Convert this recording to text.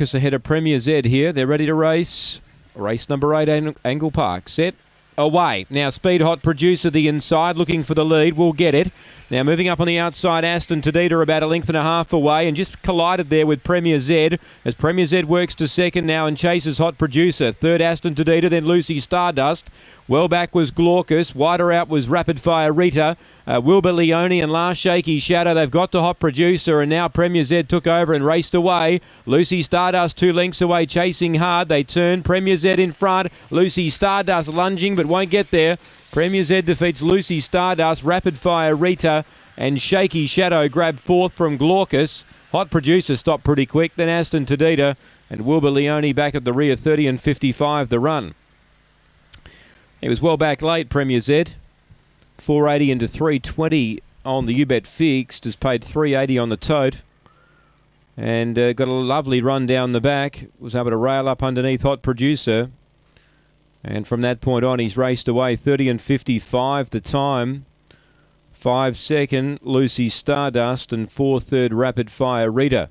Ahead of Premier Z here. They're ready to race. Race number eight, Angle Park. Set away. Now, Speed Hot producer the inside, looking for the lead. Will get it. Now, moving up on the outside, Aston Tadita about a length and a half away and just collided there with Premier Z as Premier Z works to second now and chases Hot Producer. Third, Aston Tadita, then Lucy Stardust. Well back was Glaucus. Wider out was Rapid Fire Rita. Uh, Wilbur Leone and last Shaky Shadow. They've got to Hot Producer and now Premier Z took over and raced away. Lucy Stardust two lengths away, chasing hard. They turn. Premier Z in front. Lucy Stardust lunging but won't get there. Premier Z defeats Lucy Stardust, Rapid Fire Rita, and Shaky Shadow grabbed fourth from Glaucus. Hot Producer stopped pretty quick, then Aston Tadita and Wilbur Leone back at the rear, 30 and 55 the run. He was well back late, Premier Z. 480 into 320 on the UBET fixed, has paid 380 on the tote. And uh, got a lovely run down the back. Was able to rail up underneath Hot Producer. And from that point on, he's raced away 30 and 55 the time. Five second, Lucy Stardust, and four third, Rapid Fire Rita.